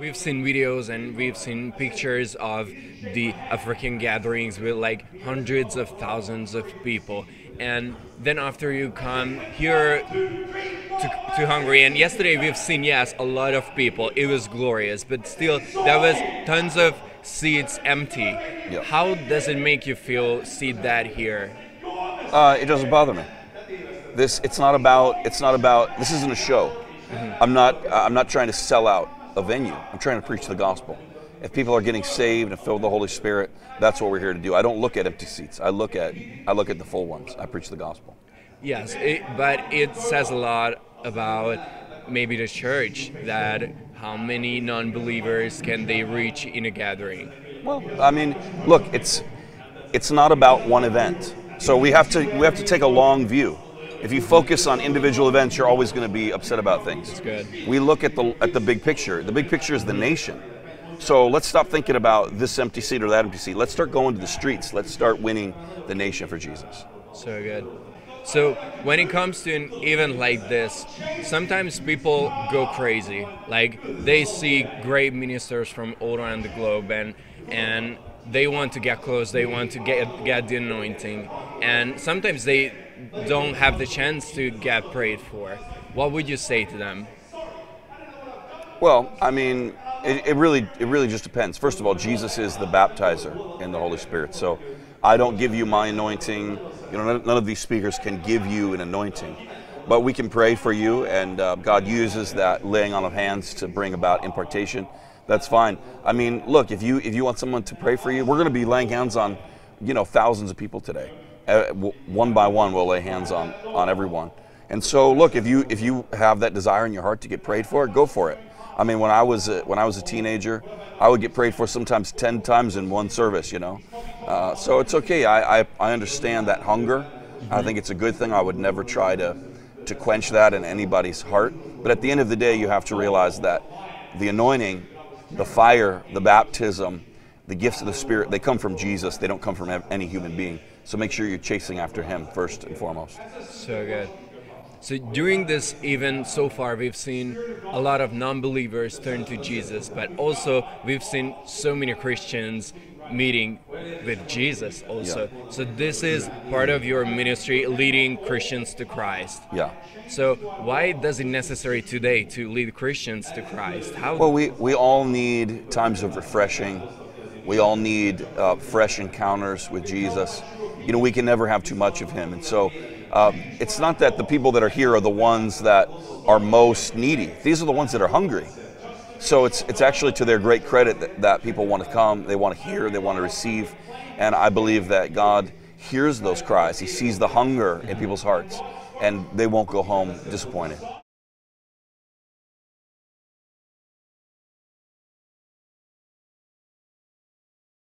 We've seen videos and we've seen pictures of the African gatherings with like hundreds of thousands of people. And then after you come here to, to Hungary, and yesterday we've seen, yes, a lot of people. It was glorious, but still, there was tons of seats empty. Yeah. How does it make you feel, see that here? Uh, it doesn't bother me. This it's not about it's not about this isn't a show. I'm not I'm not trying to sell out a venue. I'm trying to preach the gospel. If people are getting saved and filled with the Holy Spirit, that's what we're here to do. I don't look at empty seats. I look at I look at the full ones. I preach the gospel. Yes, it, but it says a lot about maybe the church that how many non-believers can they reach in a gathering? Well, I mean, look, it's it's not about one event. So we have to we have to take a long view. If you focus on individual events, you're always going to be upset about things. That's good. We look at the at the big picture. The big picture is the nation. So let's stop thinking about this empty seat or that empty seat. Let's start going to the streets. Let's start winning the nation for Jesus. So good. So when it comes to an event like this, sometimes people go crazy. Like they see great ministers from all around the globe and and they want to get close, they want to get get the anointing. And sometimes they don't have the chance to get prayed for. What would you say to them? Well, I mean, it, it really it really just depends. First of all, Jesus is the baptizer in the Holy Spirit. So I don't give you my anointing. You know, none, of these speakers can give you an anointing, but we can pray for you, and uh, God uses that laying on of hands to bring about impartation. That's fine. I mean, look, if you if you want someone to pray for you, we're going to be laying hands on, you know, thousands of people today. One by one, we'll lay hands on on everyone. And so, look, if you if you have that desire in your heart to get prayed for, go for it. I mean, when I was a, when I was a teenager, I would get prayed for sometimes ten times in one service. You know, uh, so it's okay. I, I I understand that hunger. I think it's a good thing. I would never try to to quench that in anybody's heart. But at the end of the day, you have to realize that the anointing, the fire, the baptism, the gifts of the Spirit, they come from Jesus. They don't come from any human being. So make sure you're chasing after Him first and foremost. So good. So during this event so far, we've seen a lot of non-believers turn to Jesus, but also we've seen so many Christians meeting with Jesus also. So this is part of your ministry, leading Christians to Christ. Yeah. So why does it necessary today to lead Christians to Christ? How? Well, we, we all need times of refreshing. We all need uh, fresh encounters with Jesus. You know, we can never have too much of Him. And so uh, it's not that the people that are here are the ones that are most needy, these are the ones that are hungry. So it's, it's actually to their great credit that, that people want to come, they want to hear, they want to receive. And I believe that God hears those cries. He sees the hunger in people's hearts, and they won't go home disappointed.